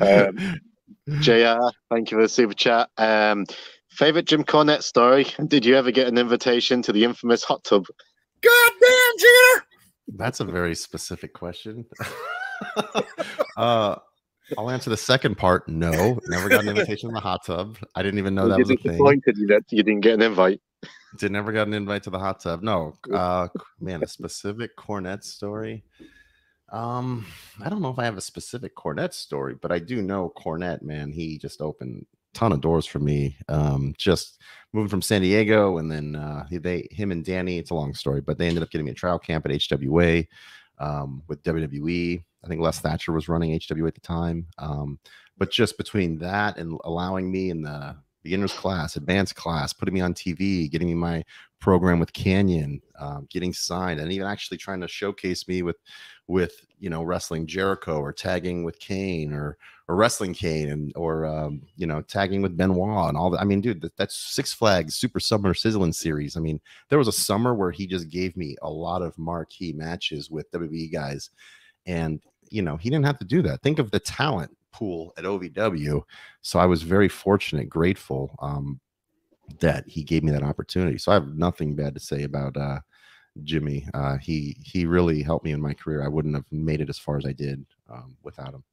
um, JR, thank you for the super chat. Um, favorite Jim Cornette story? Did you ever get an invitation to the infamous hot tub? Goddamn, Gina! That's a very specific question. uh, I'll answer the second part. No, never got an invitation to the hot tub. I didn't even know that was a thing. Disappointed you that you didn't get an invite. Did never got an invite to the hot tub. No, uh, man, a specific Cornette story. Um, I don't know if I have a specific Cornette story, but I do know Cornette. Man, he just opened a ton of doors for me. Um, just moving from San Diego, and then uh, they, him and Danny. It's a long story, but they ended up getting me a trial camp at HWA um, with WWE. I think Les Thatcher was running HWA at the time. Um, but just between that and allowing me and the beginners class, advanced class, putting me on TV, getting me my program with Canyon, um, getting signed, and even actually trying to showcase me with with you know wrestling Jericho or tagging with Kane or or wrestling Kane and or um, you know tagging with Benoit and all that. I mean, dude, that, that's Six Flags Super Summer Sizzling Series. I mean, there was a summer where he just gave me a lot of marquee matches with WWE guys, and you know he didn't have to do that. Think of the talent pool at OVW. So I was very fortunate, grateful um, that he gave me that opportunity. So I have nothing bad to say about uh, Jimmy. Uh, he he really helped me in my career. I wouldn't have made it as far as I did um, without him.